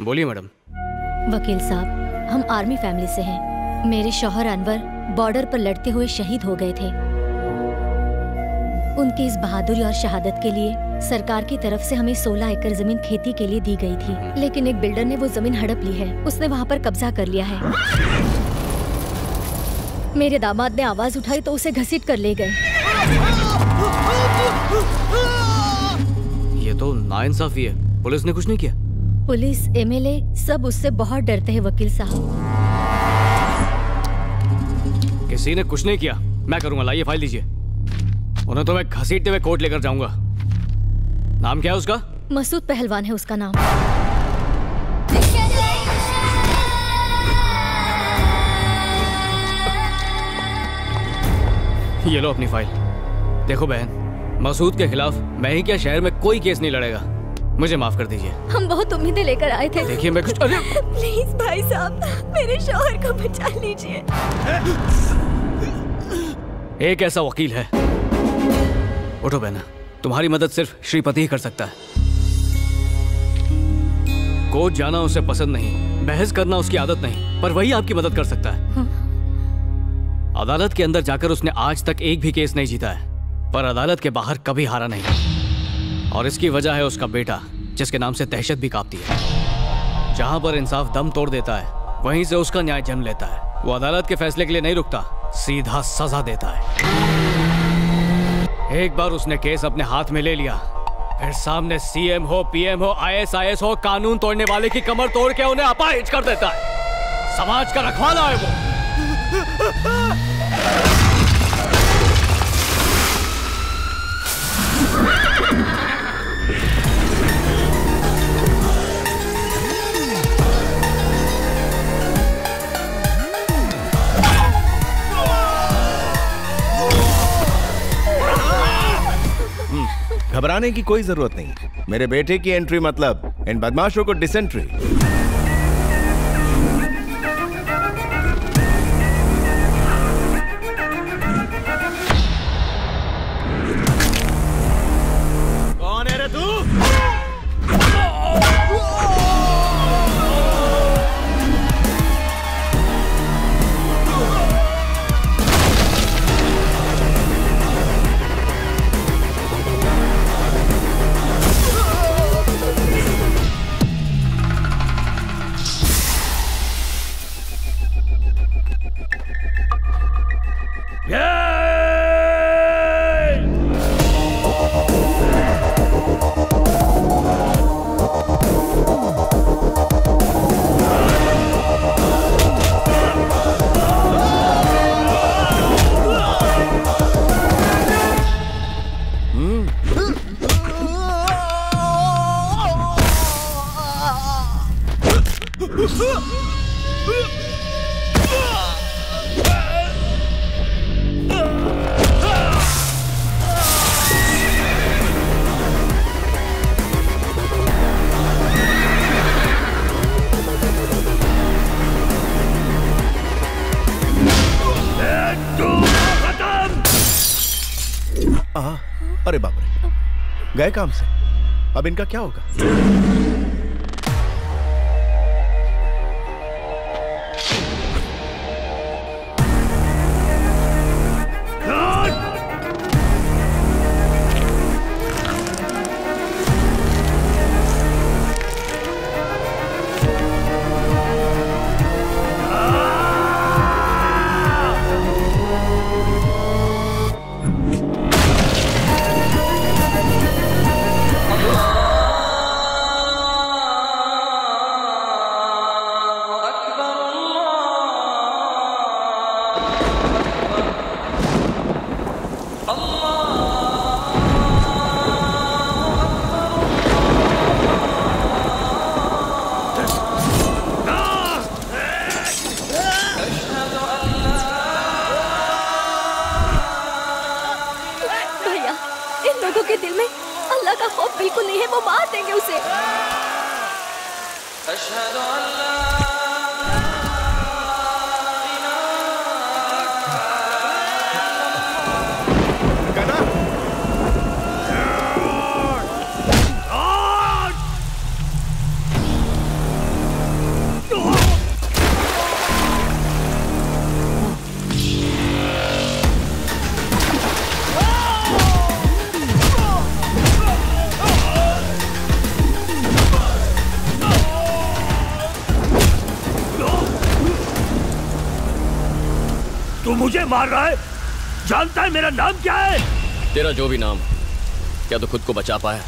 बोलिए मैडम। वकील साहब हम आर्मी फैमिली से हैं। मेरे शौहर अनवर बॉर्डर पर लड़ते हुए शहीद हो गए थे। उनकी इस बहादुरी और शहादत के लिए सरकार की तरफ़ से हमें 16 एकड़ ज़मीन खेती के लिए दी गई थी। लेकिन एक बिल्डर ने वो ज़मीन हड़प ली है। उसने वहाँ पर कब्जा कर लिया है। मेरे दामाद ने आवाज़ उठाई तो उसे घसीट कर ले गए। ये तो नाइंसाफी है। पुलिस ने कुछ नहीं किया। पुलिस एमएलए सब उससे बहुत डरते हैं वकील साहब। किसी ने कुछ नहीं किया। मैं करूँगा लाइए फ़ाइल दीजिए। उन्हें तो मैं घसीटते हुए कोर्ट लेकर जाऊँगा। नाम क्या है उसका? मसूद पहलवान है उसका नाम। ये लो अपनी फ़ाइल। देखो बहन मसूद के खिलाफ मैं ही क्या शहर में कोई केस नहीं लड़ेगा। मुझे माफ़ कर दीजिए। हम बहुत उम्मीदें लेकर आए थे। देखिए मैं कुछ अरे प्लीज़ भाई साहब मेरे शौहर को बचा लीजिए। एक ऐसा वकील है। उठो बहना तुम्हारी मदद सिर्फ़ श्रीपति ही कर सकता है। कोर्ट जाना उसे पसंद नहीं बहस करना उसकी आदत नहीं पर वही आपकी मदद कर सकता है। अदालत के अंदर जाकर उसने आज तक एक भी केस नहीं जीता है पर अदालत के बाहर कभी हारा नहीं। और इसकी वजह है उसका बेटा, जिसके नाम से दहशत भी कांपती है। जहाँ पर इंसाफ दम तोड़ देता है, वहीं से उसका न्याय जन्म लेता है। वो अदालत के फैसले के लिए नहीं रुकता, सीधा सजा देता है। एक बार उसने केस अपने हाथ में ले लिया। फिर सामने सीएम हो पीएम हो आईएसआईएस हो, कानून तोड़ने वाले की कमर तोड़ के उन्हें अपाहिज कर देता है। समाज का रखवाला है वो। घबराने की कोई ज़रूरत नहीं। मेरे बेटे की एंट्री मतलब इन बदमाशों को डिसेंट्री गए काम से। अब इनका क्या होगा? वो मार देंगे उसे मार रहा है? जानता है मेरा नाम क्या है? तेरा जो भी नाम क्या तू खुद को बचा पाया?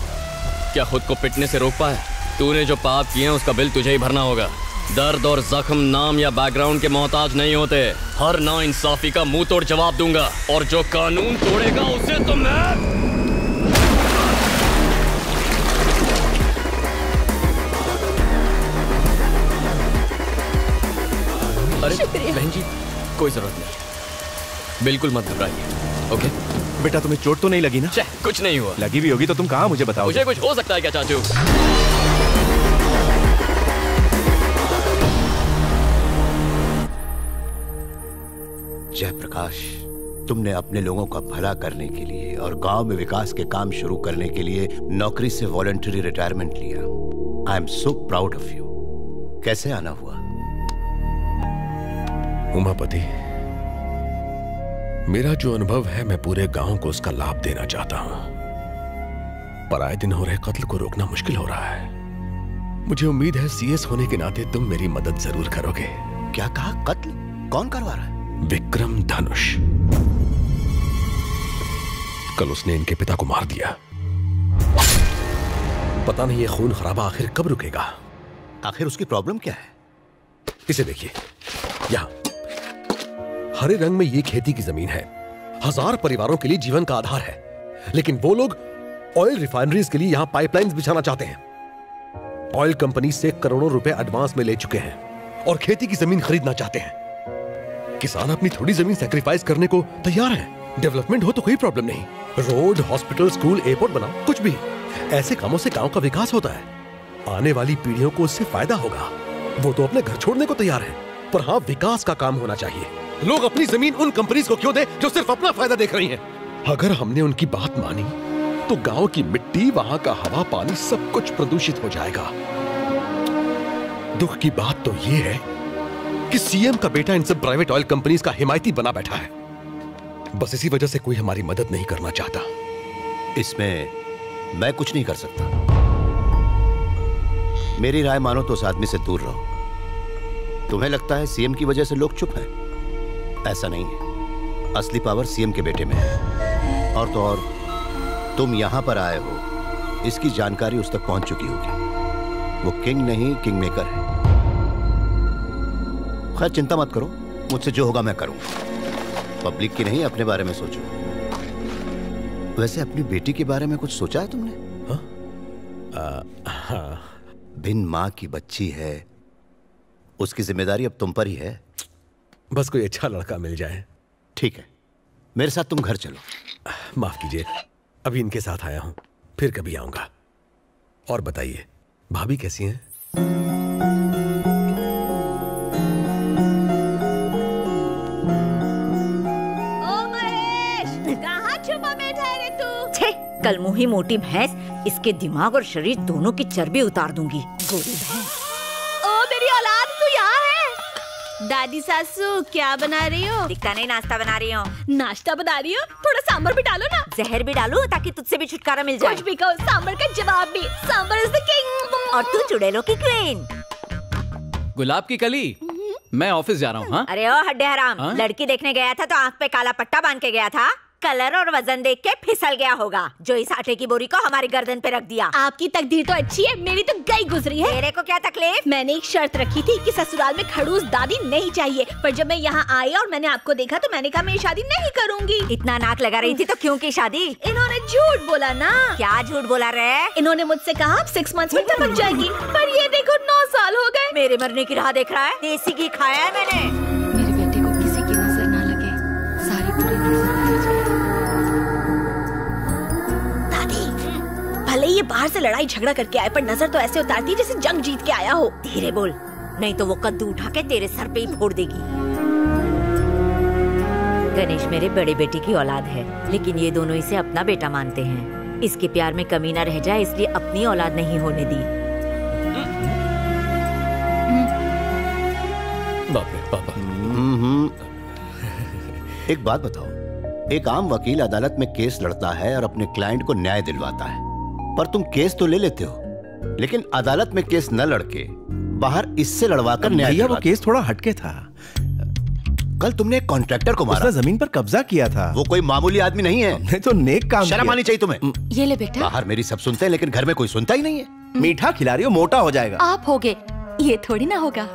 क्या खुद को पिटने से रोक पाया? तूने जो पाप किए हैं उसका बिल तुझे ही भरना होगा। दर्द और जख्म नाम या बैकग्राउंड के मोहताज नहीं होते। हर ना इंसाफी का मुँह तोड़ जवाब दूँगा और जो कानून तोड़ेगा उसे तो मैं अरे बहन जी कोई ज़रूरत नहीं। बिल्कुल मत घबराइए ओके? बेटा तुम्हें चोट तो नहीं लगी ना? कुछ नहीं हुआ। लगी भी होगी तो तुम कहाँ मुझे बताओ मुझे कुछ हो सकता है क्या चाचू? जयप्रकाश तुमने अपने लोगों का भला करने के लिए और गाँव में विकास के काम शुरू करने के लिए नौकरी से वॉलंटरी रिटायरमेंट लिया। I am so proud of you कैसे आना हुआ? उमापति मेरा जो अनुभव है मैं पूरे गाँव को उसका लाभ देना चाहता हूँ। पर आए दिन हो रहे कत्ल को रोकना मुश्किल हो रहा है। मुझे उम्मीद है सीएस होने के नाते तुम मेरी मदद ज़रूर करोगे। क्या कहा? कत्ल? कौन करवा रहा है? विक्रम धनुष। कल उसने इनके पिता को मार दिया। पता नहीं ये खून खराबा आखिर कब रुकेगा। आखिर उसकी प्रॉब्लम क्या है? इसे देखिए। यहाँ। हरे रंग में ये खेती की ज़मीन है। हज़ार परिवारों के लिए जीवन का आधार है। लेकिन वो लोग ऑयल रिफाइनरीज के लिए यहाँ पाइपलाइंस बिछाना चाहते हैं। ऑयल कंपनी से करोड़ों रुपए एडवांस में ले चुके हैं और खेती की ज़मीन खरीदना चाहते हैं। किसान अपनी थोड़ी ज़मीन सेक्रीफाइस करने को तैयार है। डेवलपमेंट हो तो कोई प्रॉब्लम नहीं। रोड हॉस्पिटल स्कूल एयरपोर्ट बनाओ, कुछ भी। ऐसे कामों से गाँव का विकास होता है। आने वाली पीढ़ियों को उससे फ़ायदा होगा। वो तो अपने घर छोड़ने को तैयार है। पर हाँ विकास का काम होना चाहिए। लोग अपनी ज़मीन उन कंपनीज़ को क्यों दे जो सिर्फ़ अपना फ़ायदा देख रही हैं? अगर हमने उनकी बात मानी तो गाँव की मिट्टी, वहाँ का हवा पानी सब कुछ प्रदूषित हो जाएगा। दुख की बात तो यह है कि सीएम का बेटा इन सब प्राइवेट ऑयल कंपनीज़ का हिमायती बना बैठा है। बस इसी वजह से कोई हमारी मदद नहीं करना चाहता। इसमें मैं कुछ नहीं कर सकता। मेरी राय मानो तो उस आदमी से दूर रहो। तुम्हें लगता है सीएम की वजह से लोग चुप हैं? ऐसा नहीं। है असली पावर सीएम के बेटे में है। और तो और तुम यहाँ पर आए हो इसकी जानकारी उस तक पहुँच चुकी होगी। वो किंग नहीं किंग मेकर है। खैर चिंता मत करो। मुझसे जो होगा मैं करूँगा पब्लिक की नहीं अपने बारे में सोचो। वैसे अपनी बेटी के बारे में कुछ सोचा है तुमने? बिन माँ की बच्ची है। उसकी ज़िम्मेदारी अब तुम पर ही है। बस कोई अच्छा लड़का मिल जाए। ठीक है। मेरे साथ तुम घर चलो। माफ़ कीजिए अभी इनके साथ आया हूँ फिर कभी आऊँगा। और बताइए भाभी कैसी हैं? ओ महेश कहाँ छुपा बैठा है तू? छे कल मुही मोटी भैंस इसके दिमाग और शरीर दोनों की चर्बी उतार दूँगी। गोरी भैंस। दादी सासू क्या बना रही हो? दिखता नहीं नाश्ता बना रही हूँ। नाश्ता बना रही हो? थोड़ा सांबर भी डालो ना। जहर भी डालो ताकि तुझसे भी छुटकारा मिल जाए। कुछ भी कहो सांबर का जवाब भी। सांबर इज़ द किंग और तू चुड़ैलों की क्वीन गुलाब की कली? मैं ऑफ़िस जा रहा हूँ हाँ? अरे ओ हड्डे हराम। हाँ? लड़की देखने गया था तो आँख पे काला पट्टा बाँध के गया था। कलर और वज़न देख के फिसल गया होगा। जो इस आटे की बोरी को हमारी गर्दन पे रख दिया। आपकी तकदीर तो अच्छी है मेरी तो गई गुजरी है। मेरे को क्या तकलीफ़? मैंने एक शर्त रखी थी कि ससुराल में खड़ूस दादी नहीं चाहिए। पर जब मैं यहाँ आई और मैंने आपको देखा तो मैंने कहा मैं शादी नहीं करूँगी। इतना नाक लगा रही थी तो क्यों की शादी? इन्होंने झूठ बोला ना। क्या झूठ बोला रहे इन्होंने मुझसे कहा आप सिक्स मंथ में टपक जाएगी। पर ये देखो नौ साल हो गए। मेरे मरने की राह देख रहा है। देसी घी खाया है मैंने। भले ही ये बाहर से लड़ाई झगड़ा करके आए पर नज़र तो ऐसे उतारती है जैसे जंग जीत के आया हो। धीरे बोल नहीं तो वो कद्दू उठा के तेरे सर पे ही फोड़ देगी। गणेश मेरे बड़े बेटे की औलाद है लेकिन ये दोनों इसे अपना बेटा मानते हैं। इसके प्यार में कमी ना रह जाए इसलिए अपनी औलाद नहीं होने दी। बाप पापा हम्म। एक बात बताओ एक आम वकील अदालत में केस लड़ता है और अपने क्लाइंट को न्याय दिलवाता है। पर तुम केस तो ले लेते हो। लेकिन अदालत में केस न लड़के बाहर इससे लड़वाकर न्याय भैया वो केस थोड़ा हटके था। कल तुमने एक कॉन्ट्रैक्टर को मारा। ज़मीन पर कब्जा किया था। वो कोई मामूली आदमी नहीं है। हमने तो नेक काम शर्म आनी चाहिए तुम्हें। ये ले बेटा। बाहर मेरी सब सुनते हैं लेकिन घर में कोई सुनता ही नहीं है। मीठा खिला रही हो मोटा हो जाएगा। आप होगे ये थोड़ी ना होगा।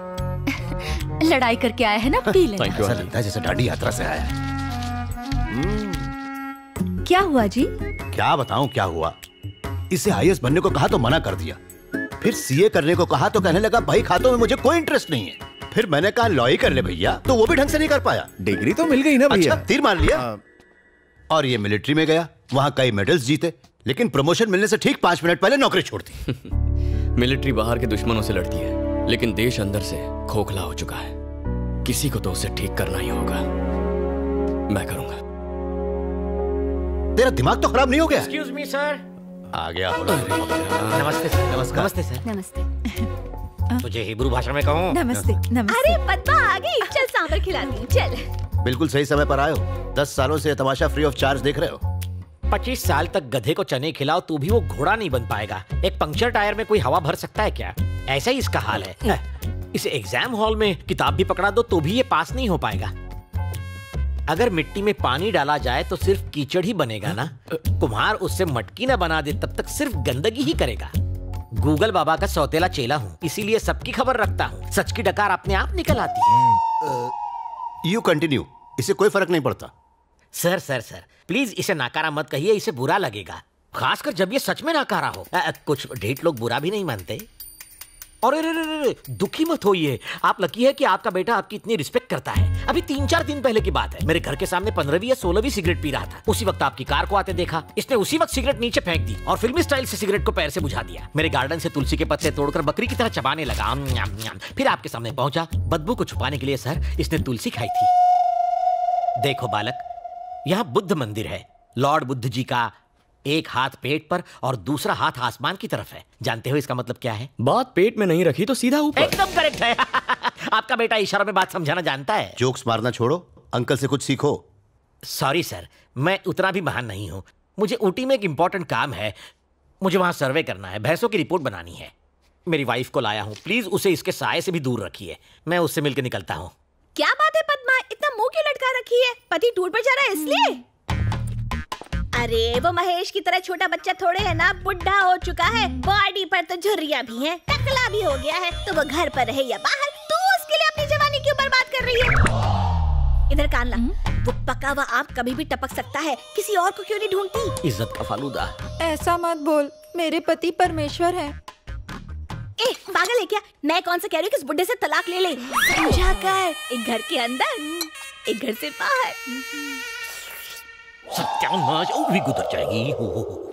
लड़ाई करके आया हैं ना पी है जैसे डांडी यात्रा से आया क्या हुआ जी? क्या बताऊँ क्या हुआ? इसे आईएएस बनने को कहा तो मना कर दिया। फिर सीए करने को कहा तो कहने लगा भाई खातों में मुझे कोई इंटरेस्ट नहीं है। फिर मैंने कहा लॉ ही कर ले भैया। तो वो भी ढंग से नहीं कर पाया। डिग्री तो मिल गई ना भैया। अच्छा तीर मान लिया। हाँ। और ये मिलिट्री में गया वहाँ कई मेडल्स जीते लेकिन प्रमोशन मिलने से ठीक पाँच मिनट पहले नौकरी छोड़ दी। मिलिट्री बाहर के दुश्मनों से लड़ती है लेकिन देश अंदर से खोखला हो चुका है। किसी को तो उसे ठीक करना ही होगा। मैं करूँगा। तेरा दिमाग तो खराब नहीं हो गया? एक्सक्यूज मी सर आ गया नमस्ते सर। नमस्कार। नमस्ते सर। नमस्ते। तुझे हिब्रू भाषा में कहूँ? नमस्ते नमस्ते। अरे पद्मा आ गई चल सांबर खिलाती हूँ। चल। बिल्कुल सही समय पर आए हो। दस सालों से तमाशा फ्री ऑफ़ चार्ज देख रहे हो। पच्चीस साल तक गधे को चने खिलाओ तू भी वो घोड़ा नहीं बन पाएगा। एक पंक्चर टायर में कोई हवा भर सकता है क्या? ऐसा ही इसका हाल है। इसे एग्ज़ाम हॉल में किताब भी पकड़ा दो तो भी ये पास नहीं हो पाएगा। अगर मिट्टी में पानी डाला जाए तो सिर्फ़ कीचड़ ही बनेगा ना। कुम्हार उससे मटकी ना बना दे तब तक सिर्फ़ गंदगी ही करेगा। गूगल बाबा का सौतेला चेला हूँ इसीलिए सबकी खबर रखता हूँ। सच की डकार अपने आप निकल आती है। यू कंटिन्यू इसे कोई फ़र्क नहीं पड़ता। सर सर सर प्लीज़ इसे नाकारा मत कहिए इसे बुरा लगेगा। खासकर जब ये सच में नाकारा हो। अ, कुछ ढेट लोग बुरा भी नहीं मानते। और अरे, अरे, दुखी मत होइए। आप लकी है कि आपका बेटा आपकी इतनी रिस्पेक्ट करता है। अभी तीन चार दिन पहले की बात है। मेरे घर के सामने पंद्रहवीं या सोलहवीं सिगरेट पी रहा था। उसी वक्त आपकी कार को आते देखा। इसने उसी वक्त सिगरेट नीचे फेंक दी और फिल्मी स्टाइल से सिगरेट को पैर से बुझा दिया। मेरे गार्डन से तुलसी के पत्ते तोड़कर बकरी की तरह चबाने लगा। फिर आपके सामने पहुँचा। बदबू को छुपाने के लिए सर इसने तुलसी खाई थी। देखो बालक यहाँ बुद्ध मंदिर है। लॉर्ड बुद्ध जी का एक हाथ पेट पर और दूसरा हाथ आसमान की तरफ़ है। जानते हो इसका मतलब क्या है? बात पेट में नहीं रखी तो सीधा ऊपर। एकदम करेक्ट है। आपका बेटा इशारों में बात समझाना जानता है। जोक्स मारना छोड़ो। अंकल से कुछ सीखो। सॉरी सर मैं उतना भी महान नहीं हूँ। मुझे ऊटी में एक इम्पोर्टेंट काम है। मुझे वहाँ सर्वे करना है। भैंसों की रिपोर्ट बनानी है। मेरी वाइफ को लाया हूँ। प्लीज़ उसे इसके साय से भी दूर रखिए। मैं उससे मिलकर निकलता हूँ। क्या बात है पद्मा? इतना मुँह क्यों लटका रखी है? पति टूर पर जा रहा है इसलिए? अरे वो महेश की तरह छोटा बच्चा थोड़े है ना बुढ़ा हो चुका है। बॉडी पर तो झुर्रिया भी हैं टकला भी हो गया है। तो वो घर पर रहे या बाहर तू उसके लिए अपनी जवानी क्यों बर्बाद कर रही है? इधर कान ला वो पका हुआ आप कभी भी टपक सकता है। किसी और को क्यों नहीं ढूंढती? इज़्ज़त का फालूदा। ऐसा मत बोल मेरे पति परमेश्वर है। ए पागल है क्या? मैं कौन सा कह रही हूँ कि इस बुढ़े से तलाक ले ले? समझा कर एक घर के अंदर एक घर से बाहर। सत्यानाश और भी गुजर जाएगी हो, हो, हो।